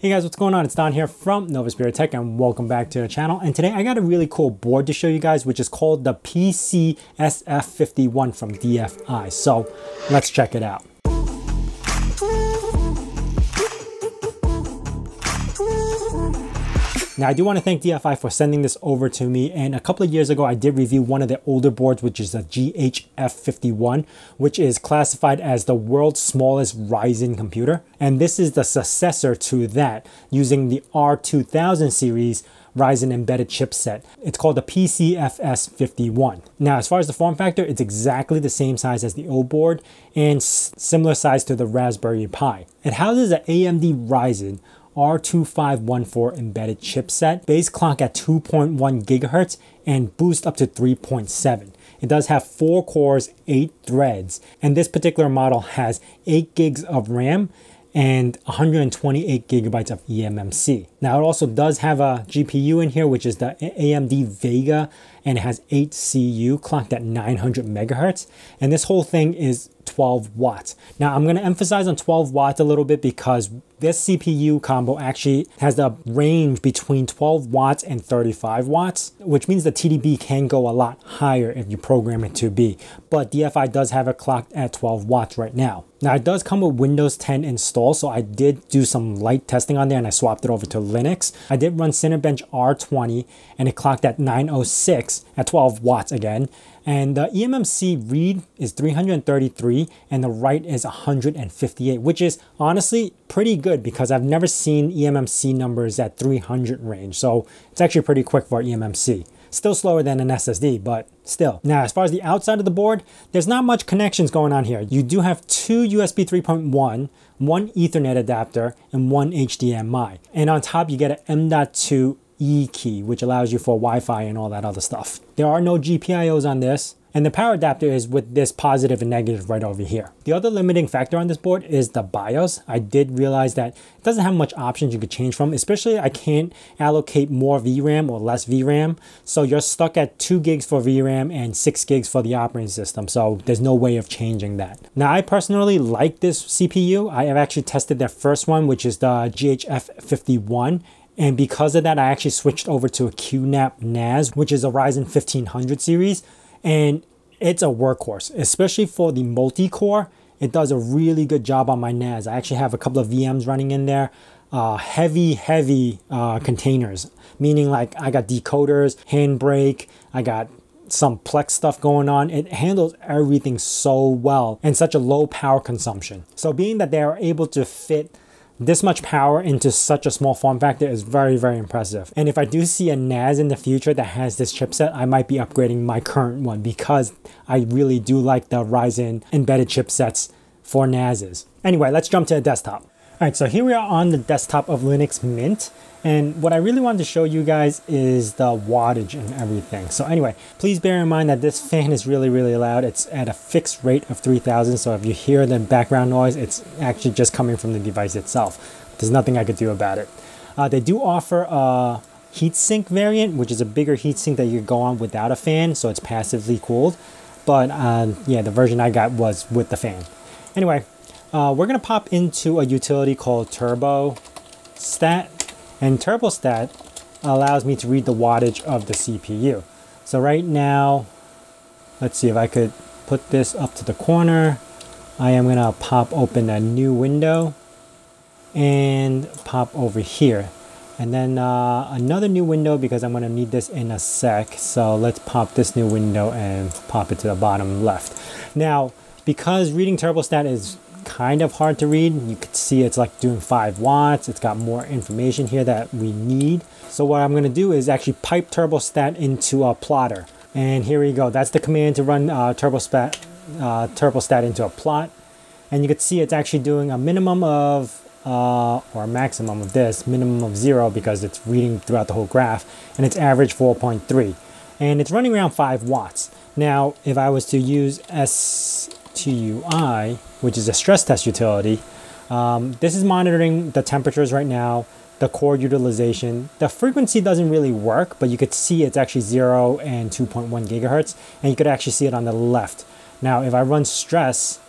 Hey guys, what's going on? It's Don here from Novaspirit Tech and welcome back to the channel. And today I got a really cool board to show you guys, which is called the PCSF51 from DFI. So let's check it out. Now I do want to thank DFI for sending this over to me and a couple of years ago I did review one of the older boards which is a GHF51 which is classified as the world's smallest Ryzen computer and this is the successor to that using the R2000 series Ryzen embedded chipset. It's called the PCFS51. Now, as far as the form factor, it's exactly the same size as the old board and similar size to the Raspberry Pi. It houses an AMD Ryzen R2514 embedded chipset, base clock at 2.1 gigahertz, and boost up to 3.7. It does have four cores, eight threads, and this particular model has 8 gigs of RAM and 128 gigabytes of eMMC. Now it also does have a GPU in here, which is the AMD Vega, and it has 8 CU clocked at 900 megahertz. And this whole thing is 12 watts. Now I'm going to emphasize on 12 watts a little bit because this CPU combo actually has the range between 12 watts and 35 watts, which means the TDP can go a lot higher if you program it to be. But DFI does have it clocked at 12 watts right now. Now it does come with Windows 10 installed, so I did do some light testing on there and I swapped it over to Linux. I did run Cinebench R20 and it clocked at 906 at 12 watts again. And the eMMC read is 333 and the write is 158, which is honestly pretty good because I've never seen eMMC numbers at 300 range. So it's actually pretty quick for eMMC. Still slower than an SSD, but still. Now, as far as the outside of the board, there's not much connections going on here. You do have two USB 3.1, one Ethernet adapter, and one HDMI. And on top, you get an M.2 E key, which allows you for Wi-Fi and all that other stuff. There are no GPIOs on this, and the power adapter is with this positive and negative right over here. The other limiting factor on this board is the BIOS. I did realize that it doesn't have much options you could change from, especially I can't allocate more VRAM or less VRAM. So you're stuck at two gigs for VRAM and six gigs for the operating system. So there's no way of changing that. Now I personally like this CPU. I have actually tested their first one, which is the GHF51 and because of that, I actually switched over to a QNAP NAS, which is a Ryzen 1500 series. And it's a workhorse, especially for the multi-core. It does a really good job on my NAS. I actually have a couple of VMs running in there. Uh, heavy, heavy uh, containers, meaning like I got decoders, handbrake, I got some Plex stuff going on. It handles everything so well and such a low power consumption. So being that they are able to fit this much power into such a small form factor is very, very impressive. And if I do see a NAS in the future that has this chipset, I might be upgrading my current one because I really do like the Ryzen embedded chipsets for NASs. Anyway, let's jump to a desktop. All right, so here we are on the desktop of Linux Mint. And what I really wanted to show you guys is the wattage and everything. So anyway, please bear in mind that this fan is really, really loud. It's at a fixed rate of 3000. So if you hear the background noise, it's actually just coming from the device itself. There's nothing I could do about it. Uh, they do offer a heatsink variant, which is a bigger heatsink that you go on without a fan. So it's passively cooled. But uh, yeah, the version I got was with the fan. Anyway, uh, we're going to pop into a utility called Turbo Stat and TurboStat allows me to read the wattage of the CPU. So right now, let's see if I could put this up to the corner. I am gonna pop open a new window and pop over here. And then uh, another new window because I'm gonna need this in a sec. So let's pop this new window and pop it to the bottom left. Now, because reading TurboStat is kind of hard to read. You can see it's like doing 5 watts. It's got more information here that we need. So what I'm going to do is actually pipe TurboStat into a plotter. And here we go. That's the command to run uh, TurboStat, uh, TurboStat into a plot. And you can see it's actually doing a minimum of, uh, or a maximum of this, minimum of 0 because it's reading throughout the whole graph. And it's average 4.3. And it's running around 5 watts. Now, if I was to use S TUI, which is a stress test utility. Um, this is monitoring the temperatures right now, the core utilization. The frequency doesn't really work, but you could see it's actually 0 and 2.1 gigahertz, and you could actually see it on the left. Now, if I run stress,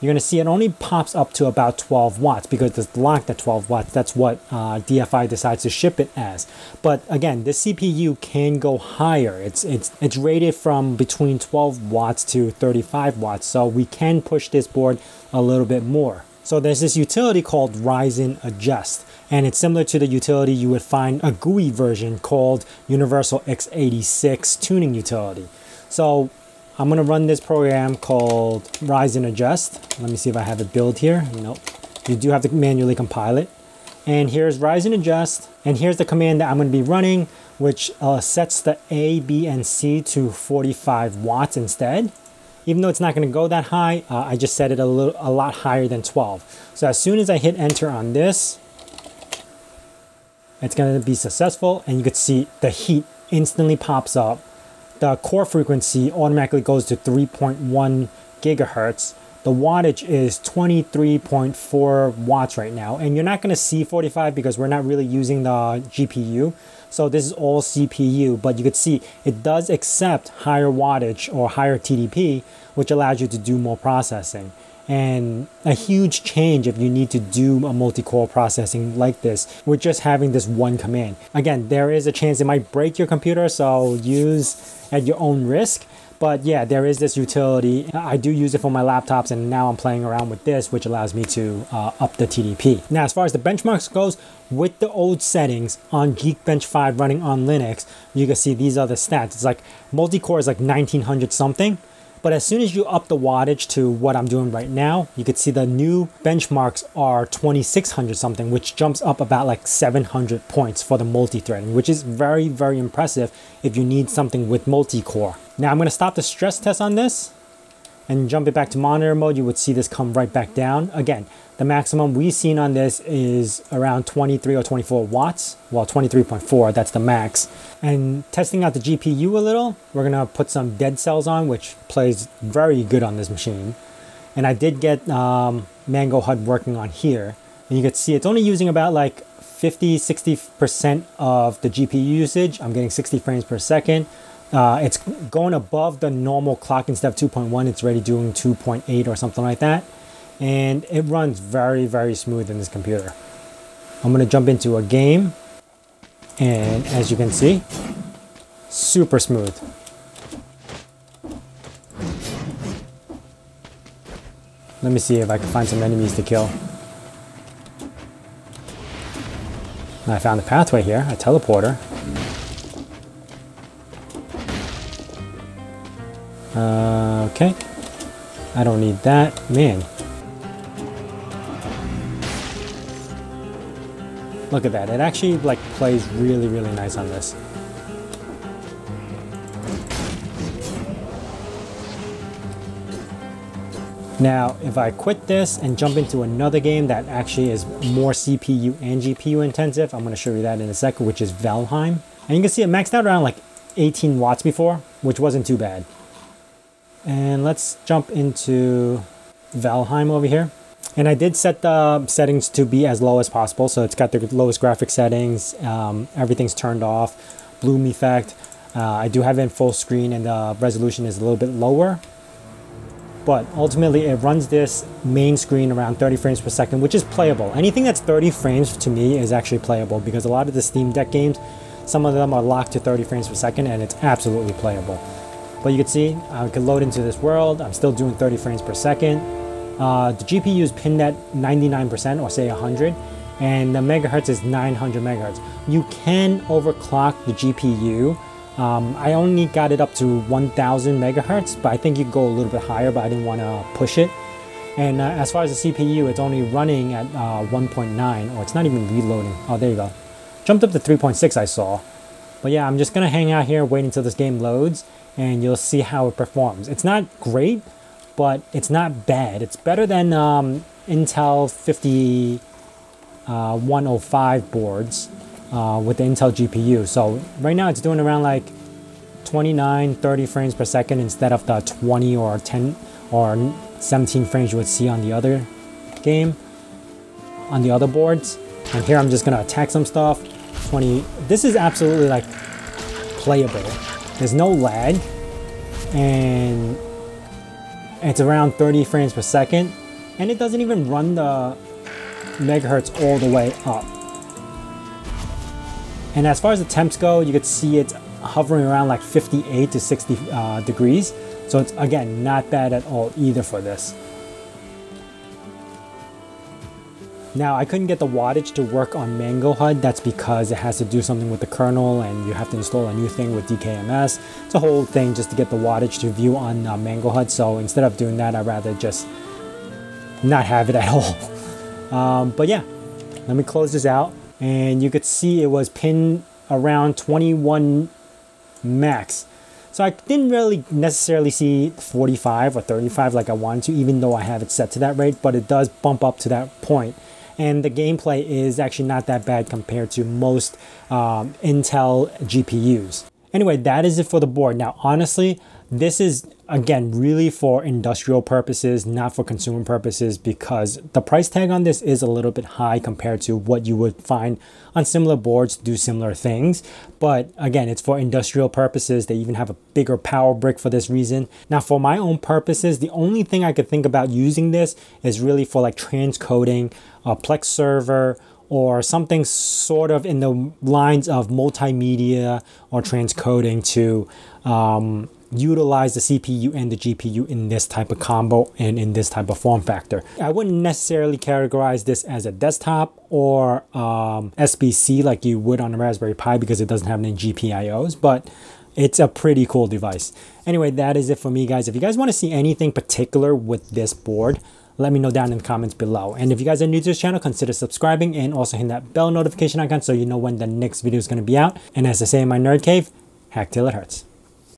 you're going to see it only pops up to about 12 watts because it's locked at 12 watts. That's what uh, DFI decides to ship it as. But again, the CPU can go higher. It's, it's, it's rated from between 12 watts to 35 watts. So we can push this board a little bit more. So there's this utility called Ryzen Adjust. And it's similar to the utility you would find a GUI version called Universal x86 Tuning Utility. So I'm gonna run this program called Ryzen Adjust. Let me see if I have it build here. Nope. You do have to manually compile it. And here's Ryzen Adjust. And here's the command that I'm gonna be running, which uh, sets the A, B, and C to 45 watts instead. Even though it's not gonna go that high, uh, I just set it a, little, a lot higher than 12. So as soon as I hit enter on this, it's gonna be successful and you can see the heat instantly pops up the core frequency automatically goes to 3.1 gigahertz. The wattage is 23.4 watts right now. And you're not going to see 45 because we're not really using the GPU. So this is all CPU, but you could see it does accept higher wattage or higher TDP, which allows you to do more processing and a huge change if you need to do a multi-core processing like this with just having this one command. Again, there is a chance it might break your computer, so use at your own risk. But yeah, there is this utility. I do use it for my laptops and now I'm playing around with this, which allows me to uh, up the TDP. Now, as far as the benchmarks goes, with the old settings on Geekbench 5 running on Linux, you can see these are the stats. It's like multi-core is like 1900 something but as soon as you up the wattage to what I'm doing right now, you can see the new benchmarks are 2600 something, which jumps up about like 700 points for the multi-threading, which is very, very impressive if you need something with multi-core. Now I'm gonna stop the stress test on this and jump it back to monitor mode, you would see this come right back down. Again, the maximum we've seen on this is around 23 or 24 watts. Well, 23.4, that's the max. And testing out the GPU a little, we're gonna put some dead cells on, which plays very good on this machine. And I did get um, Mango HUD working on here. And you can see it's only using about like 50, 60% of the GPU usage. I'm getting 60 frames per second. Uh, it's going above the normal clock instead of 2.1. It's already doing 2.8 or something like that. And it runs very, very smooth in this computer. I'm going to jump into a game. And as you can see, super smooth. Let me see if I can find some enemies to kill. I found a pathway here, a teleporter. Uh, okay. I don't need that. Man. Look at that. It actually like plays really, really nice on this. Now, if I quit this and jump into another game that actually is more CPU and GPU intensive, I'm going to show you that in a second, which is Valheim. And you can see it maxed out around like 18 watts before, which wasn't too bad. And let's jump into Valheim over here. And I did set the settings to be as low as possible. So it's got the lowest graphic settings. Um, everything's turned off. Bloom effect. Uh, I do have it in full screen and the resolution is a little bit lower. But ultimately it runs this main screen around 30 frames per second, which is playable. Anything that's 30 frames to me is actually playable because a lot of the Steam Deck games, some of them are locked to 30 frames per second and it's absolutely playable. But you can see I can load into this world. I'm still doing 30 frames per second. Uh, the GPU is pinned at 99% or say 100 and the megahertz is 900 megahertz. You can overclock the GPU. Um, I only got it up to 1000 megahertz, but I think you go a little bit higher, but I didn't want to push it. And uh, as far as the CPU, it's only running at uh, 1.9, or it's not even reloading. Oh, there you go. Jumped up to 3.6 I saw. But yeah, I'm just gonna hang out here, wait until this game loads, and you'll see how it performs. It's not great, but it's not bad. It's better than um, Intel 5105 uh, boards uh, with the Intel GPU. So right now it's doing around like 29, 30 frames per second instead of the 20 or 10 or 17 frames you would see on the other game, on the other boards. And here I'm just gonna attack some stuff. 20, this is absolutely like playable. There's no lag and it's around 30 frames per second. And it doesn't even run the megahertz all the way up. And as far as the temps go, you could see it's hovering around like 58 to 60 uh, degrees. So it's again, not bad at all either for this. Now I couldn't get the wattage to work on Mango HUD. That's because it has to do something with the kernel and you have to install a new thing with DKMS. It's a whole thing just to get the wattage to view on uh, Mango HUD. So instead of doing that, I'd rather just not have it at all. Um, but yeah, let me close this out. And you could see it was pinned around 21 max. So I didn't really necessarily see 45 or 35 like I wanted to, even though I have it set to that rate, but it does bump up to that point. And the gameplay is actually not that bad compared to most um, Intel GPUs. Anyway, that is it for the board. Now, honestly, this is again really for industrial purposes, not for consumer purposes, because the price tag on this is a little bit high compared to what you would find on similar boards do similar things. But again, it's for industrial purposes. They even have a bigger power brick for this reason. Now, for my own purposes, the only thing I could think about using this is really for like transcoding a Plex server or something sort of in the lines of multimedia or transcoding to um, utilize the CPU and the GPU in this type of combo and in this type of form factor. I wouldn't necessarily categorize this as a desktop or um, SBC like you would on a Raspberry Pi because it doesn't have any GPIOs, but it's a pretty cool device. Anyway, that is it for me, guys. If you guys want to see anything particular with this board, let me know down in the comments below. And if you guys are new to this channel, consider subscribing and also hit that bell notification icon so you know when the next video is going to be out. And as I say in my nerd cave, hack till it hurts.